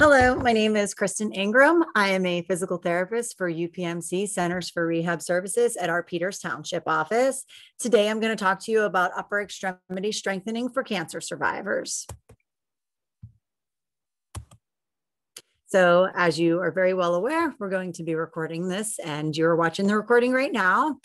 Hello, my name is Kristen Ingram. I am a physical therapist for UPMC Centers for Rehab Services at our Peters Township office. Today, I'm going to talk to you about upper extremity strengthening for cancer survivors. So, as you are very well aware, we're going to be recording this, and you're watching the recording right now.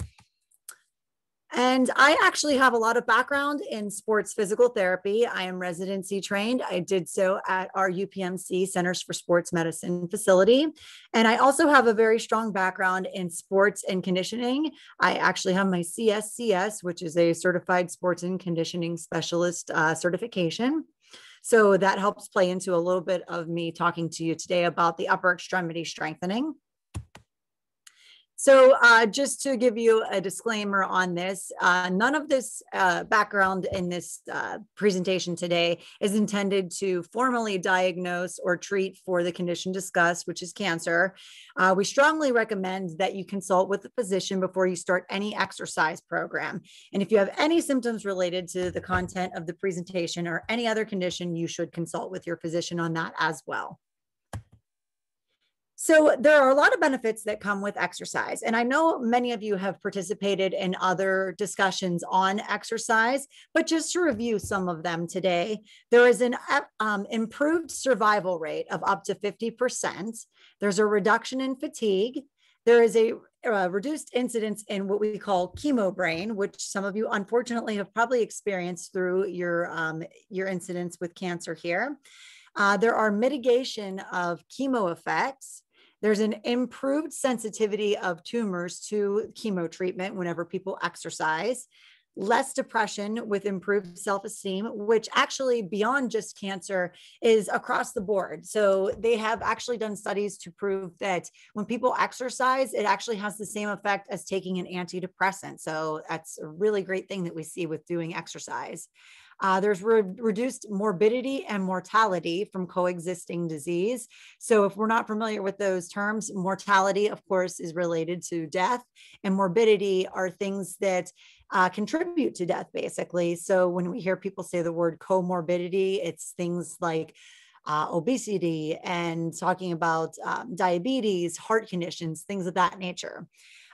And I actually have a lot of background in sports physical therapy. I am residency trained. I did so at our UPMC Centers for Sports Medicine facility. And I also have a very strong background in sports and conditioning. I actually have my CSCS, which is a certified sports and conditioning specialist uh, certification. So that helps play into a little bit of me talking to you today about the upper extremity strengthening. So, uh, just to give you a disclaimer on this, uh, none of this uh, background in this uh, presentation today is intended to formally diagnose or treat for the condition discussed, which is cancer. Uh, we strongly recommend that you consult with a physician before you start any exercise program. And if you have any symptoms related to the content of the presentation or any other condition, you should consult with your physician on that as well. So there are a lot of benefits that come with exercise. And I know many of you have participated in other discussions on exercise, but just to review some of them today, there is an um, improved survival rate of up to 50%. There's a reduction in fatigue. There is a uh, reduced incidence in what we call chemo brain, which some of you unfortunately have probably experienced through your, um, your incidents with cancer here. Uh, there are mitigation of chemo effects. There's an improved sensitivity of tumors to chemo treatment whenever people exercise less depression with improved self esteem, which actually, beyond just cancer, is across the board. So, they have actually done studies to prove that when people exercise, it actually has the same effect as taking an antidepressant. So, that's a really great thing that we see with doing exercise. Uh, there's re- reduced morbidity and mortality from coexisting disease. So, if we're not familiar with those terms, mortality, of course, is related to death, and morbidity are things that uh, contribute to death, basically. So, when we hear people say the word comorbidity, it's things like uh, obesity and talking about um, diabetes, heart conditions, things of that nature.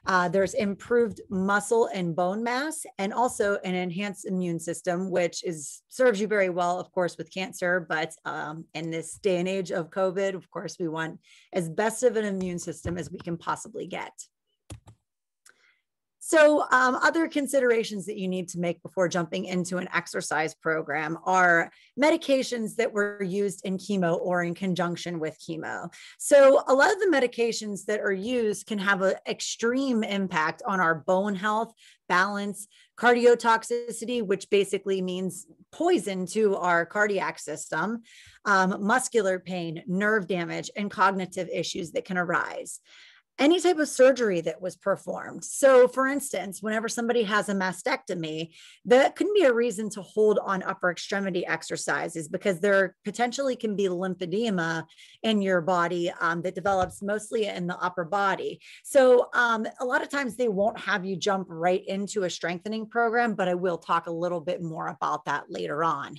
Uh, there's improved muscle and bone mass, and also an enhanced immune system, which is serves you very well, of course, with cancer. But um, in this day and age of COVID, of course, we want as best of an immune system as we can possibly get. So, um, other considerations that you need to make before jumping into an exercise program are medications that were used in chemo or in conjunction with chemo. So, a lot of the medications that are used can have an extreme impact on our bone health, balance, cardiotoxicity, which basically means poison to our cardiac system, um, muscular pain, nerve damage, and cognitive issues that can arise any type of surgery that was performed. So, for instance, whenever somebody has a mastectomy, that can be a reason to hold on upper extremity exercises because there potentially can be lymphedema in your body um, that develops mostly in the upper body. So, um, a lot of times they won't have you jump right into a strengthening program, but I will talk a little bit more about that later on.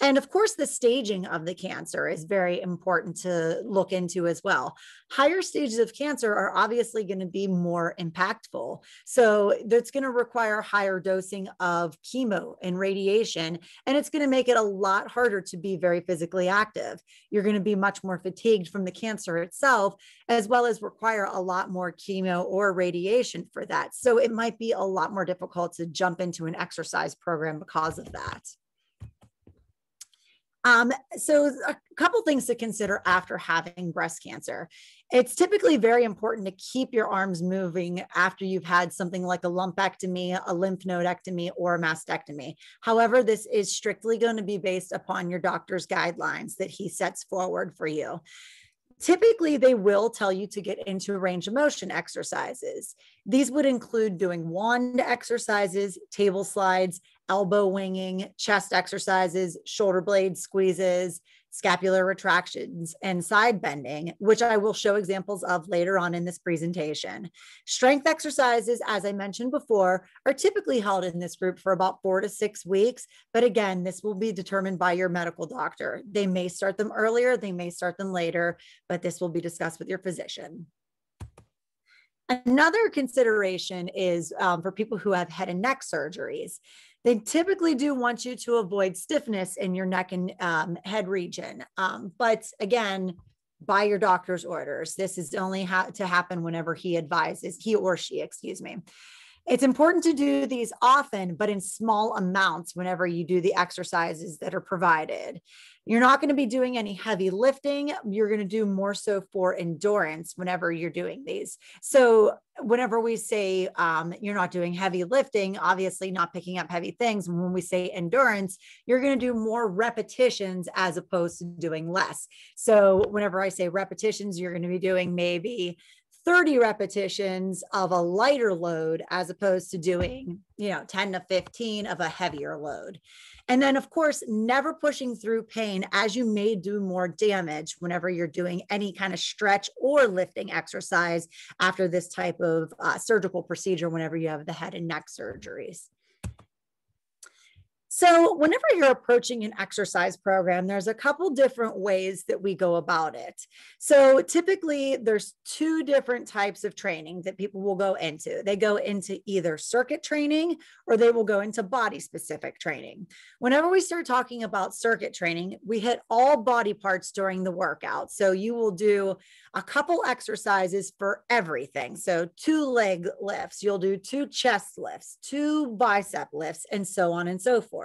And of course, the staging of the cancer is very important to look into as well. Higher stages of cancer are obviously going to be more impactful. So that's going to require higher dosing of chemo and radiation, and it's going to make it a lot harder to be very physically active. You're going to be much more fatigued from the cancer itself, as well as require a lot more chemo or radiation for that. So it might be a lot more difficult to jump into an exercise program because of that. Um, so, a couple things to consider after having breast cancer. It's typically very important to keep your arms moving after you've had something like a lumpectomy, a lymph nodectomy, or a mastectomy. However, this is strictly going to be based upon your doctor's guidelines that he sets forward for you. Typically, they will tell you to get into range of motion exercises. These would include doing wand exercises, table slides, elbow winging, chest exercises, shoulder blade squeezes, scapular retractions, and side bending, which I will show examples of later on in this presentation. Strength exercises, as I mentioned before, are typically held in this group for about four to six weeks. But again, this will be determined by your medical doctor. They may start them earlier, they may start them later, but this will be discussed with your physician. Another consideration is um, for people who have head and neck surgeries. They typically do want you to avoid stiffness in your neck and um, head region. Um, but again, by your doctor's orders, this is only ha- to happen whenever he advises, he or she, excuse me. It's important to do these often, but in small amounts whenever you do the exercises that are provided. You're not going to be doing any heavy lifting. You're going to do more so for endurance whenever you're doing these. So, whenever we say um, you're not doing heavy lifting, obviously not picking up heavy things, when we say endurance, you're going to do more repetitions as opposed to doing less. So, whenever I say repetitions, you're going to be doing maybe 30 repetitions of a lighter load as opposed to doing, you know, 10 to 15 of a heavier load. And then, of course, never pushing through pain as you may do more damage whenever you're doing any kind of stretch or lifting exercise after this type of uh, surgical procedure, whenever you have the head and neck surgeries. So, whenever you're approaching an exercise program, there's a couple different ways that we go about it. So, typically, there's two different types of training that people will go into. They go into either circuit training or they will go into body specific training. Whenever we start talking about circuit training, we hit all body parts during the workout. So, you will do a couple exercises for everything. So, two leg lifts, you'll do two chest lifts, two bicep lifts, and so on and so forth.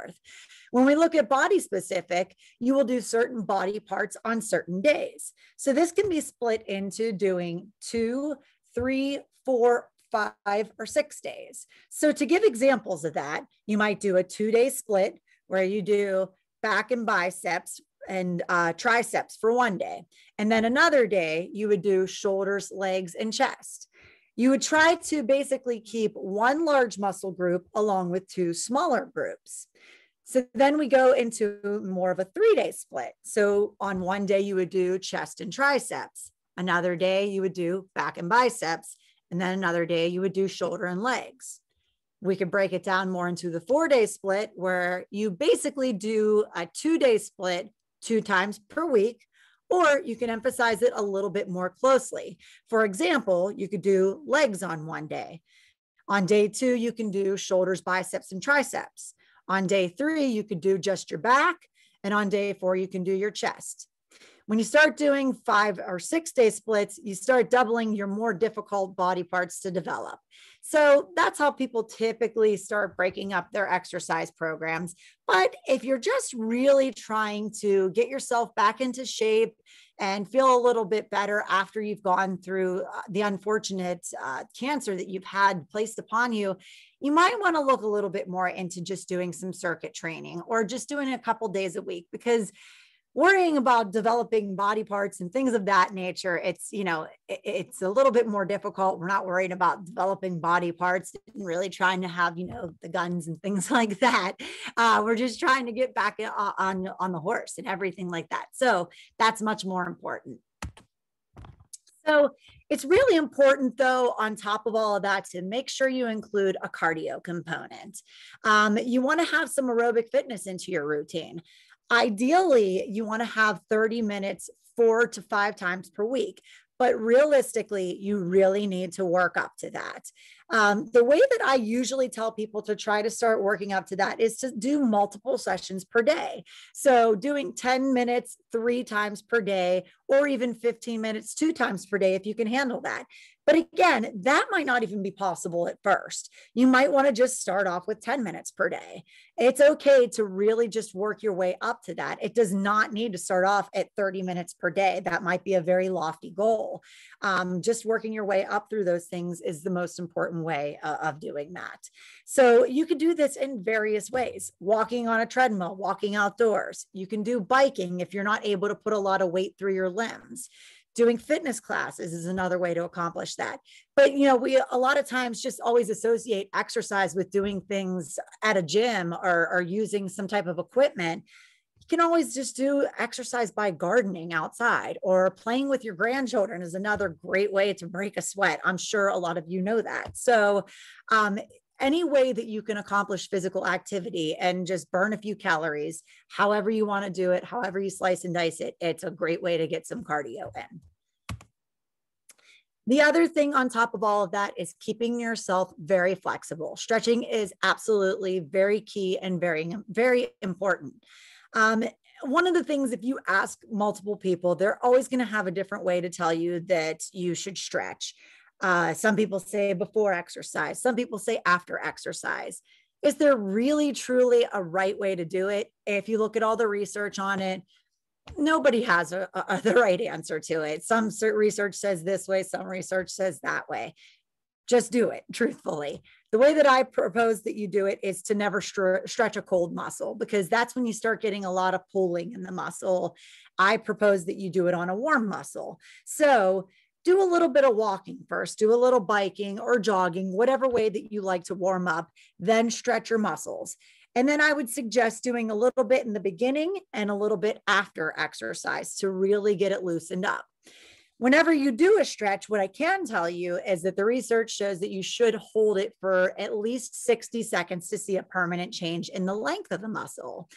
When we look at body specific, you will do certain body parts on certain days. So, this can be split into doing two, three, four, five, or six days. So, to give examples of that, you might do a two day split where you do back and biceps and uh, triceps for one day. And then another day, you would do shoulders, legs, and chest. You would try to basically keep one large muscle group along with two smaller groups. So then we go into more of a three day split. So on one day, you would do chest and triceps. Another day, you would do back and biceps. And then another day, you would do shoulder and legs we could break it down more into the four day split where you basically do a two day split two times per week, or you can emphasize it a little bit more closely. For example, you could do legs on one day. On day two, you can do shoulders, biceps, and triceps. On day three, you could do just your back. And on day four, you can do your chest. When you start doing five or six day splits, you start doubling your more difficult body parts to develop. So that's how people typically start breaking up their exercise programs. But if you're just really trying to get yourself back into shape and feel a little bit better after you've gone through uh, the unfortunate uh, cancer that you've had placed upon you, you might want to look a little bit more into just doing some circuit training or just doing a couple days a week because worrying about developing body parts and things of that nature it's you know it, it's a little bit more difficult we're not worried about developing body parts and really trying to have you know the guns and things like that uh, we're just trying to get back on on the horse and everything like that so that's much more important so it's really important, though, on top of all of that, to make sure you include a cardio component. Um, you want to have some aerobic fitness into your routine. Ideally, you want to have 30 minutes four to five times per week. But realistically, you really need to work up to that. Um, the way that I usually tell people to try to start working up to that is to do multiple sessions per day. So, doing 10 minutes three times per day, or even 15 minutes two times per day, if you can handle that. But again, that might not even be possible at first. You might want to just start off with 10 minutes per day. It's okay to really just work your way up to that. It does not need to start off at 30 minutes per day. That might be a very lofty goal. Um, just working your way up through those things is the most important way uh, of doing that. So you could do this in various ways walking on a treadmill, walking outdoors. You can do biking if you're not able to put a lot of weight through your limbs doing fitness classes is another way to accomplish that but you know we a lot of times just always associate exercise with doing things at a gym or, or using some type of equipment can always just do exercise by gardening outside or playing with your grandchildren is another great way to break a sweat i'm sure a lot of you know that so um, any way that you can accomplish physical activity and just burn a few calories, however you want to do it, however you slice and dice it, it's a great way to get some cardio in. The other thing on top of all of that is keeping yourself very flexible. Stretching is absolutely very key and very, very important. Um, one of the things, if you ask multiple people, they're always going to have a different way to tell you that you should stretch. Uh, some people say before exercise, some people say after exercise. Is there really truly a right way to do it? If you look at all the research on it, nobody has a, a, the right answer to it. Some research says this way, some research says that way. Just do it truthfully. The way that I propose that you do it is to never stretch a cold muscle because that's when you start getting a lot of pulling in the muscle. I propose that you do it on a warm muscle. So do a little bit of walking first, do a little biking or jogging, whatever way that you like to warm up, then stretch your muscles. And then I would suggest doing a little bit in the beginning and a little bit after exercise to really get it loosened up. Whenever you do a stretch, what I can tell you is that the research shows that you should hold it for at least 60 seconds to see a permanent change in the length of the muscle.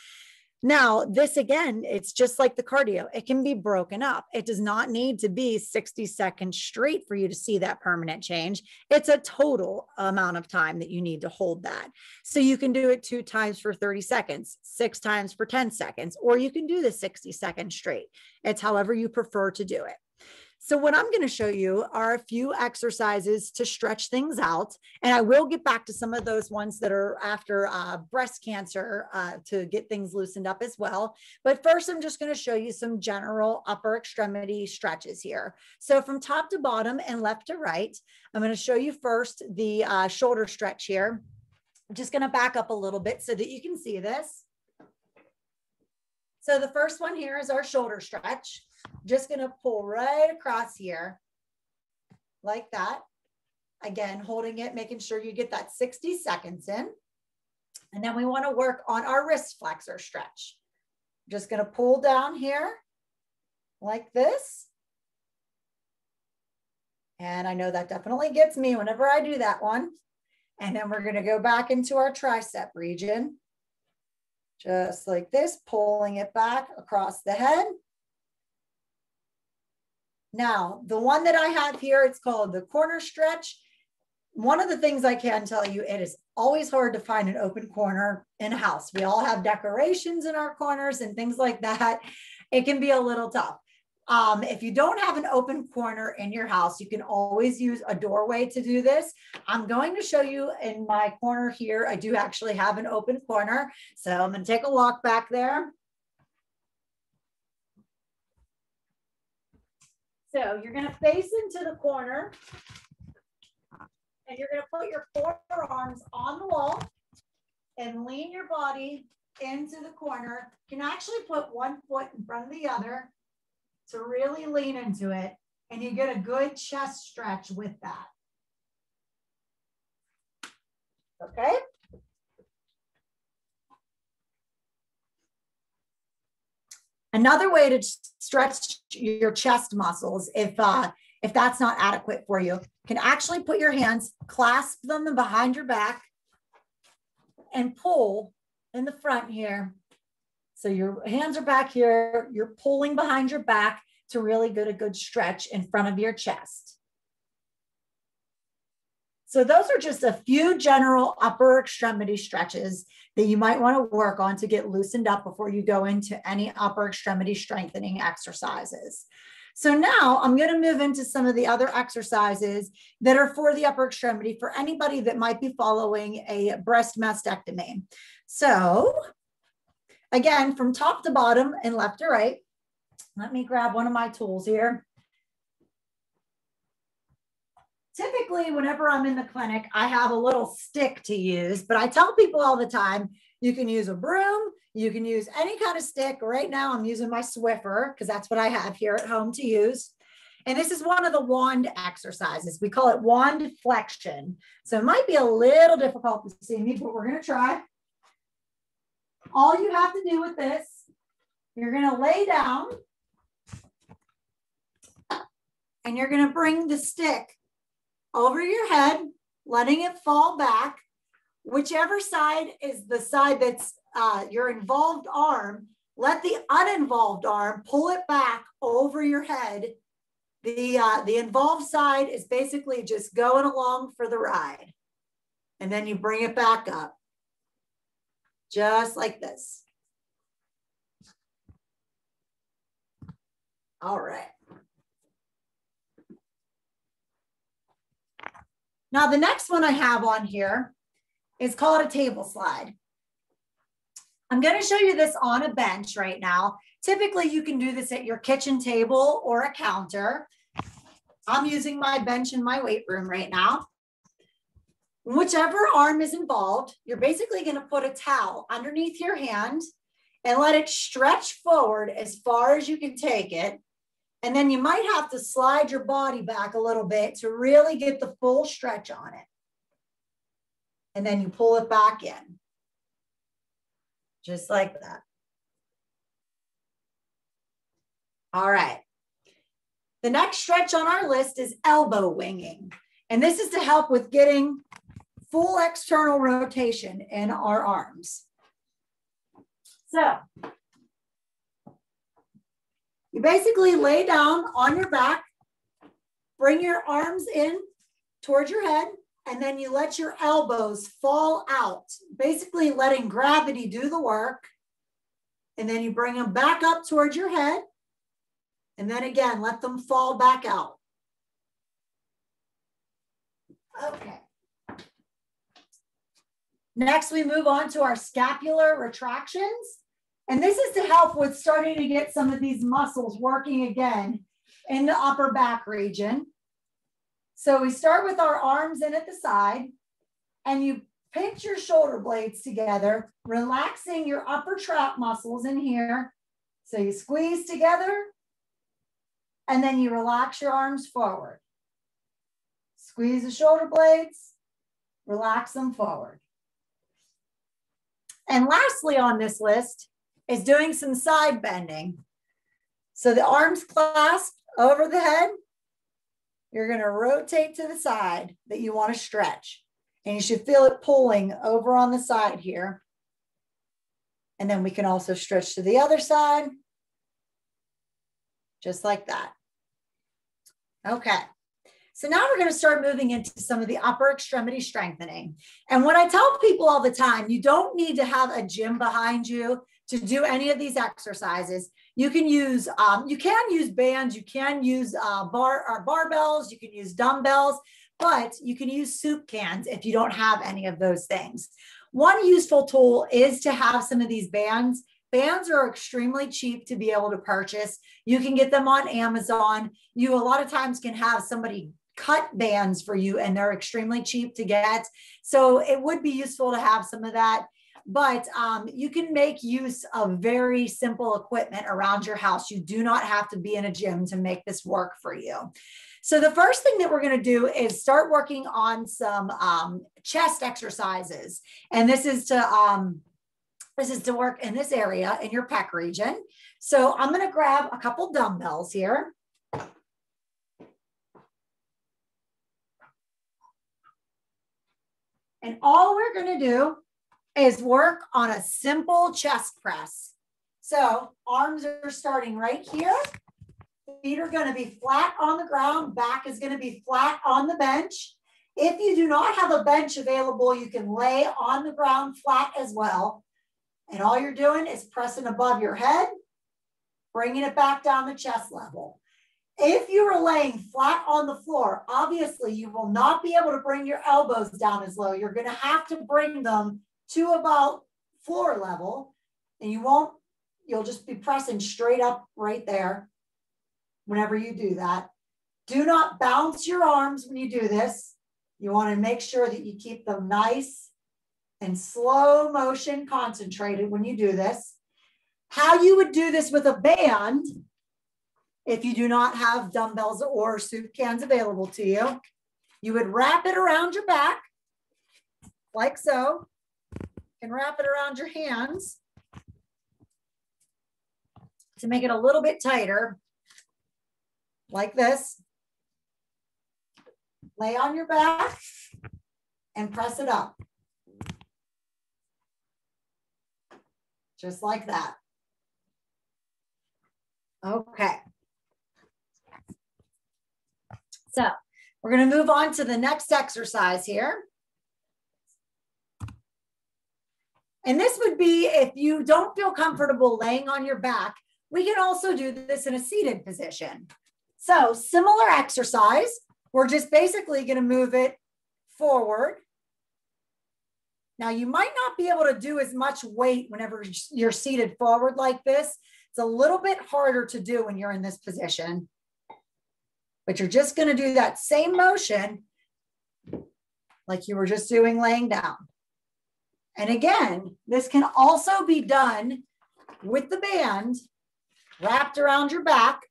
Now, this again, it's just like the cardio, it can be broken up. It does not need to be 60 seconds straight for you to see that permanent change. It's a total amount of time that you need to hold that. So you can do it two times for 30 seconds, six times for 10 seconds, or you can do the 60 seconds straight. It's however you prefer to do it. So what I'm going to show you are a few exercises to stretch things out. And I will get back to some of those ones that are after uh, breast cancer uh, to get things loosened up as well. But first, I'm just going to show you some general upper extremity stretches here. So from top to bottom and left to right, I'm going to show you first the uh, shoulder stretch here. I'm just going to back up a little bit so that you can see this. So the first one here is our shoulder stretch. Just gonna pull right across here like that. Again, holding it, making sure you get that 60 seconds in. And then we wanna work on our wrist flexor stretch. Just gonna pull down here like this. And I know that definitely gets me whenever I do that one. And then we're gonna go back into our tricep region just like this, pulling it back across the head. Now, the one that I have here, it's called the corner stretch. One of the things I can tell you, it is always hard to find an open corner in a house. We all have decorations in our corners and things like that. It can be a little tough. Um, if you don't have an open corner in your house, you can always use a doorway to do this. I'm going to show you in my corner here. I do actually have an open corner. So I'm going to take a walk back there. So you're going to face into the corner and you're going to put your forearms on the wall and lean your body into the corner. You can actually put one foot in front of the other to really lean into it and you get a good chest stretch with that. Okay. Another way to stretch your chest muscles, if uh, if that's not adequate for you, can actually put your hands, clasp them behind your back, and pull in the front here so your hands are back here. You're pulling behind your back to really get a good stretch in front of your chest. So those are just a few general upper extremity stretches that you might want to work on to get loosened up before you go into any upper extremity strengthening exercises. So now I'm going to move into some of the other exercises that are for the upper extremity for anybody that might be following a breast mastectomy. So Again, from top to bottom and left to right. Let me grab one of my tools here. Typically, whenever I'm in the clinic, I have a little stick to use, but I tell people all the time, you can use a broom, you can use any kind of stick. Right now, I'm using my Swiffer because that's what I have here at home to use. And this is one of the wand exercises. We call it wand flexion. So it might be a little difficult to see me, but we're going to try. All you have to do with this, you're going to lay down and you're going to bring the stick over your head, letting it fall back. Whichever side is the side that's uh, your involved arm, let the uninvolved arm pull it back over your head. The, uh, the involved side is basically just going along for the ride. And then you bring it back up, just like this. All right. Now, the next one I have on here is called a table slide. I'm going to show you this on a bench right now. Typically, you can do this at your kitchen table or a counter. I'm using my bench in my weight room right now. Whichever arm is involved, you're basically going to put a towel underneath your hand and let it stretch forward as far as you can take it and then you might have to slide your body back a little bit to really get the full stretch on it. And then you pull it back in. Just like that. All right. The next stretch on our list is elbow winging. And this is to help with getting full external rotation in our arms. So you basically lay down on your back, bring your arms in towards your head, and then you let your elbows fall out, basically letting gravity do the work. And then you bring them back up towards your head. And then again, let them fall back out. Okay. Next, we move on to our scapular retractions. And this is to help with starting to get some of these muscles working again in the upper back region. So we start with our arms in at the side and you pinch your shoulder blades together, relaxing your upper trap muscles in here. So you squeeze together and then you relax your arms forward. Squeeze the shoulder blades, relax them forward. And lastly on this list is doing some side bending. So the arms clasped over the head, you're going to rotate to the side that you want to stretch. And you should feel it pulling over on the side here. And then we can also stretch to the other side, just like that. Okay. So now we're going to start moving into some of the upper extremity strengthening. And what I tell people all the time, you don't need to have a gym behind you to do any of these exercises. You can use, um, you can use bands, you can use uh, bar or uh, barbells, you can use dumbbells, but you can use soup cans if you don't have any of those things. One useful tool is to have some of these bands. Bands are extremely cheap to be able to purchase. You can get them on Amazon. You a lot of times can have somebody cut bands for you and they're extremely cheap to get. So it would be useful to have some of that but um, you can make use of very simple equipment around your house. You do not have to be in a gym to make this work for you. So the first thing that we're going to do is start working on some um, chest exercises. And this is to um, this is to work in this area in your pec region. So I'm going to grab a couple dumbbells here. And all we're going to do is work on a simple chest press. So arms are starting right here. Feet are going to be flat on the ground. Back is going to be flat on the bench. If you do not have a bench available, you can lay on the ground flat as well. And all you're doing is pressing above your head, bringing it back down to chest level. If you are laying flat on the floor, obviously you will not be able to bring your elbows down as low. You're going to have to bring them to about floor level and you won't, you'll just be pressing straight up right there whenever you do that. Do not bounce your arms when you do this. You want to make sure that you keep them nice and slow motion concentrated when you do this. How you would do this with a band if you do not have dumbbells or soup cans available to you. You would wrap it around your back, like so, and wrap it around your hands to make it a little bit tighter, like this. Lay on your back and press it up. Just like that. Okay. So we're going to move on to the next exercise here. And this would be if you don't feel comfortable laying on your back, we can also do this in a seated position. So similar exercise, we're just basically going to move it forward. Now you might not be able to do as much weight whenever you're seated forward like this. It's a little bit harder to do when you're in this position, but you're just going to do that same motion like you were just doing laying down. And again, this can also be done with the band wrapped around your back.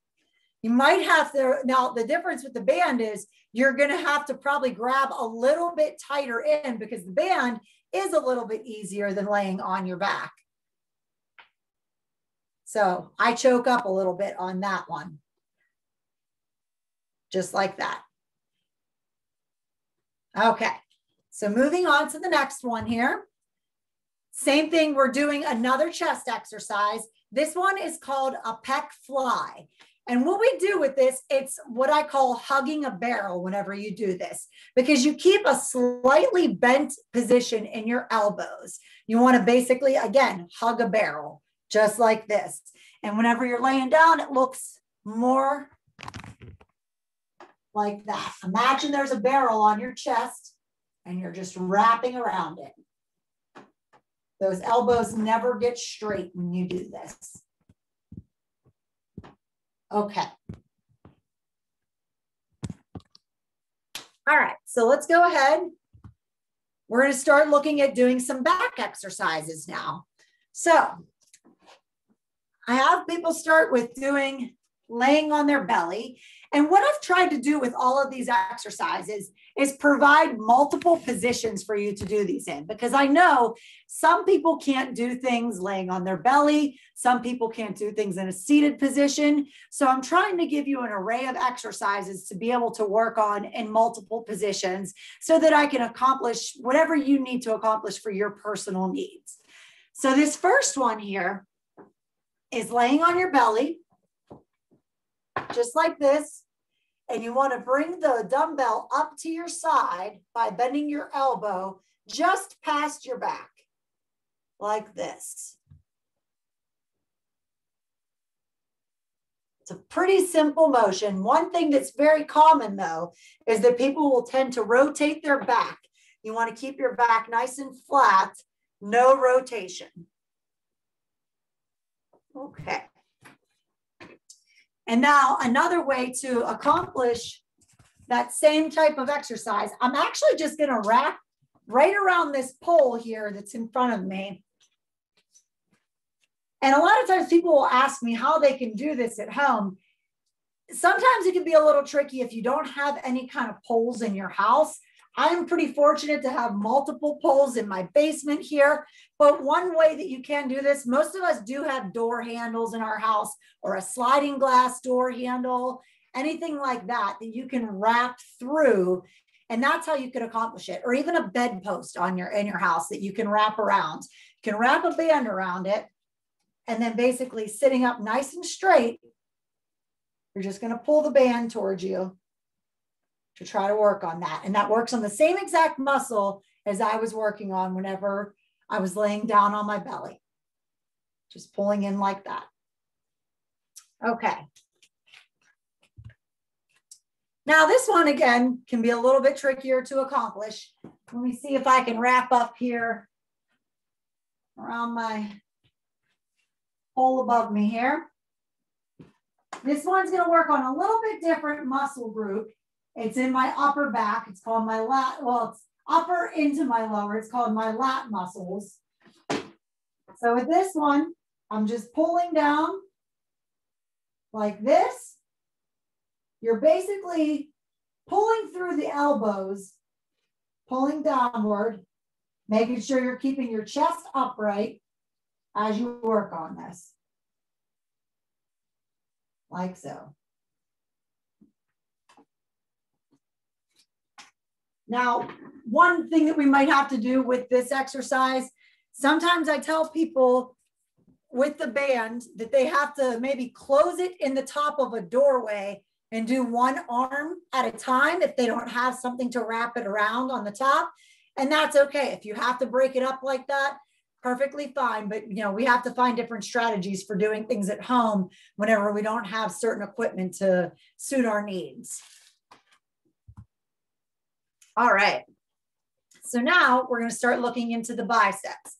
You might have to, now the difference with the band is you're going to have to probably grab a little bit tighter in because the band is a little bit easier than laying on your back. So I choke up a little bit on that one. Just like that. Okay, so moving on to the next one here. Same thing, we're doing another chest exercise. This one is called a pec fly. And what we do with this, it's what I call hugging a barrel whenever you do this, because you keep a slightly bent position in your elbows. You want to basically, again, hug a barrel just like this. And whenever you're laying down, it looks more like that. Imagine there's a barrel on your chest and you're just wrapping around it. Those elbows never get straight when you do this. Okay. All right, so let's go ahead. We're going to start looking at doing some back exercises now. So I have people start with doing laying on their belly. And what I've tried to do with all of these exercises is provide multiple positions for you to do these in because I know some people can't do things laying on their belly. Some people can't do things in a seated position. So I'm trying to give you an array of exercises to be able to work on in multiple positions so that I can accomplish whatever you need to accomplish for your personal needs. So this first one here is laying on your belly, just like this. And you want to bring the dumbbell up to your side by bending your elbow just past your back, like this. It's a pretty simple motion. One thing that's very common though, is that people will tend to rotate their back. You want to keep your back nice and flat, no rotation. Okay. And now another way to accomplish that same type of exercise, I'm actually just gonna wrap right around this pole here that's in front of me. And a lot of times people will ask me how they can do this at home. Sometimes it can be a little tricky if you don't have any kind of poles in your house. I'm pretty fortunate to have multiple poles in my basement here. But one way that you can do this, most of us do have door handles in our house or a sliding glass door handle, anything like that that you can wrap through. And that's how you could accomplish it. Or even a bedpost on your in your house that you can wrap around. You can wrap a band around it and then basically sitting up nice and straight. You're just going to pull the band towards you to try to work on that. And that works on the same exact muscle as I was working on whenever I was laying down on my belly. Just pulling in like that. Okay. Now this one again can be a little bit trickier to accomplish. Let me see if I can wrap up here around my hole above me here. This one's gonna work on a little bit different muscle group. It's in my upper back. It's called my lat. Well, it's upper into my lower. It's called my lat muscles. So with this one, I'm just pulling down like this. you're basically pulling through the elbows, pulling downward, making sure you're keeping your chest upright as you work on this. Like so. Now, one thing that we might have to do with this exercise, sometimes I tell people with the band that they have to maybe close it in the top of a doorway and do one arm at a time if they don't have something to wrap it around on the top. And that's okay. If you have to break it up like that, perfectly fine. But you know, we have to find different strategies for doing things at home whenever we don't have certain equipment to suit our needs. All right. So now we're going to start looking into the biceps.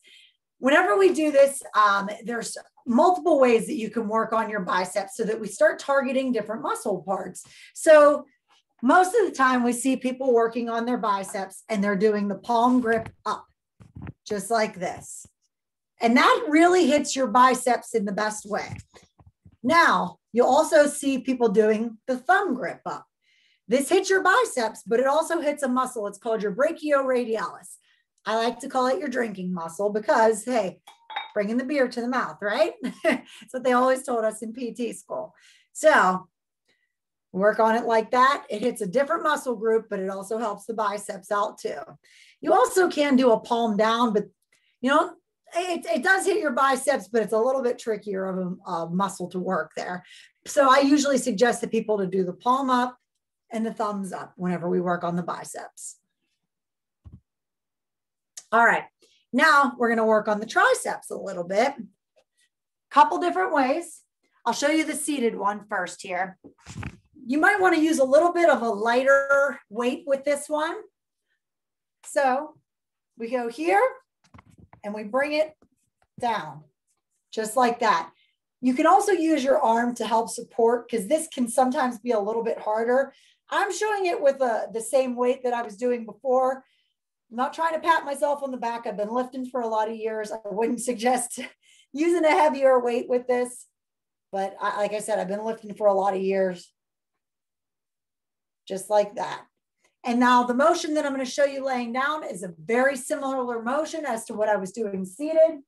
Whenever we do this, um, there's multiple ways that you can work on your biceps so that we start targeting different muscle parts. So most of the time we see people working on their biceps and they're doing the palm grip up, just like this. And that really hits your biceps in the best way. Now, you'll also see people doing the thumb grip up. This hits your biceps, but it also hits a muscle. It's called your brachioradialis. I like to call it your drinking muscle because, hey, bringing the beer to the mouth, right? That's what they always told us in PT school. So work on it like that. It hits a different muscle group, but it also helps the biceps out too. You also can do a palm down, but you know, it, it does hit your biceps, but it's a little bit trickier of a, a muscle to work there. So I usually suggest to people to do the palm up and the thumbs up whenever we work on the biceps. All right, now we're gonna work on the triceps a little bit. Couple different ways. I'll show you the seated one first here. You might wanna use a little bit of a lighter weight with this one. So we go here and we bring it down, just like that. You can also use your arm to help support because this can sometimes be a little bit harder. I'm showing it with a, the same weight that I was doing before. I'm not trying to pat myself on the back. I've been lifting for a lot of years. I wouldn't suggest using a heavier weight with this. But I, like I said, I've been lifting for a lot of years. Just like that. And now the motion that I'm going to show you laying down is a very similar motion as to what I was doing seated.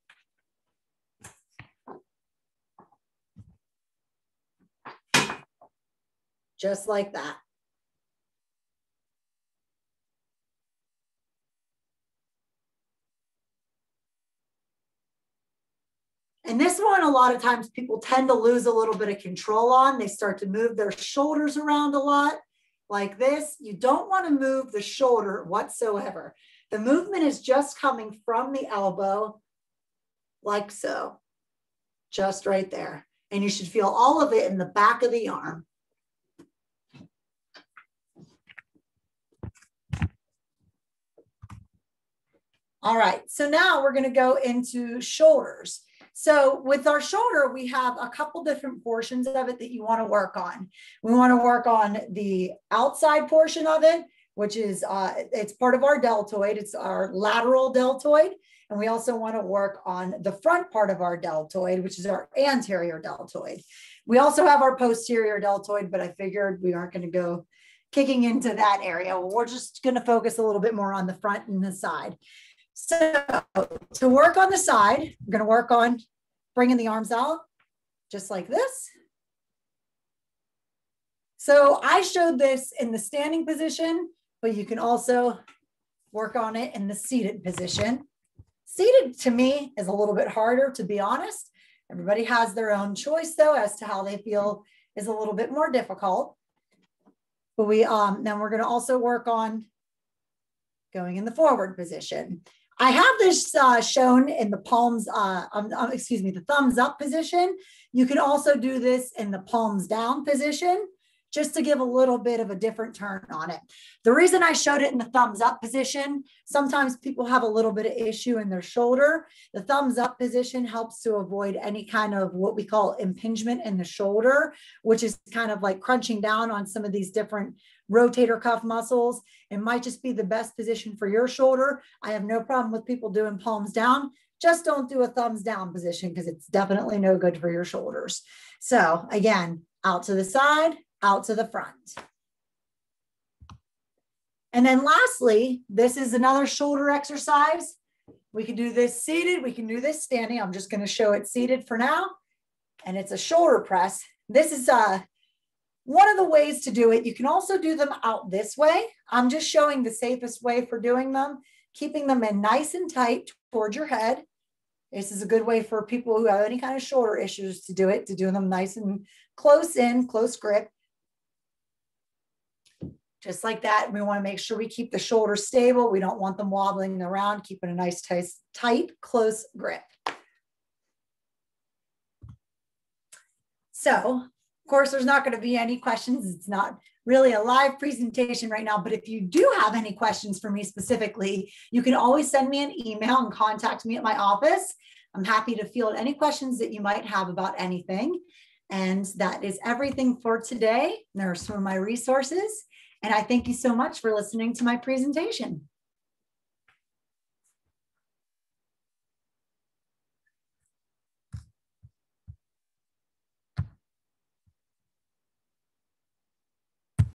Just like that. And this one, a lot of times people tend to lose a little bit of control on. They start to move their shoulders around a lot like this. You don't want to move the shoulder whatsoever. The movement is just coming from the elbow like so, just right there. And you should feel all of it in the back of the arm. All right, so now we're gonna go into shoulders. So with our shoulder, we have a couple different portions of it that you want to work on. We want to work on the outside portion of it, which is uh, it's part of our deltoid. It's our lateral deltoid. And we also want to work on the front part of our deltoid, which is our anterior deltoid. We also have our posterior deltoid, but I figured we aren't going to go kicking into that area. We're just going to focus a little bit more on the front and the side. So to work on the side, I'm going to work on bringing the arms out just like this. So I showed this in the standing position, but you can also work on it in the seated position. Seated to me is a little bit harder, to be honest. Everybody has their own choice though, as to how they feel is a little bit more difficult. But we, um, then we're gonna also work on going in the forward position. I have this uh, shown in the palms, uh, um, um, excuse me, the thumbs up position. You can also do this in the palms down position just to give a little bit of a different turn on it. The reason I showed it in the thumbs up position, sometimes people have a little bit of issue in their shoulder. The thumbs up position helps to avoid any kind of what we call impingement in the shoulder, which is kind of like crunching down on some of these different rotator cuff muscles. It might just be the best position for your shoulder. I have no problem with people doing palms down. Just don't do a thumbs down position because it's definitely no good for your shoulders. So again, out to the side, out to the front. And then lastly, this is another shoulder exercise. We can do this seated, we can do this standing. I'm just gonna show it seated for now. And it's a shoulder press. This is uh, one of the ways to do it. You can also do them out this way. I'm just showing the safest way for doing them, keeping them in nice and tight towards your head. This is a good way for people who have any kind of shoulder issues to do it, to do them nice and close in, close grip just like that. We want to make sure we keep the shoulders stable. We don't want them wobbling around, keeping a nice, tight, tight close grip. So, of course, there's not going to be any questions. It's not really a live presentation right now, but if you do have any questions for me specifically, you can always send me an email and contact me at my office. I'm happy to field any questions that you might have about anything. And that is everything for today. There are some of my resources. And I thank you so much for listening to my presentation.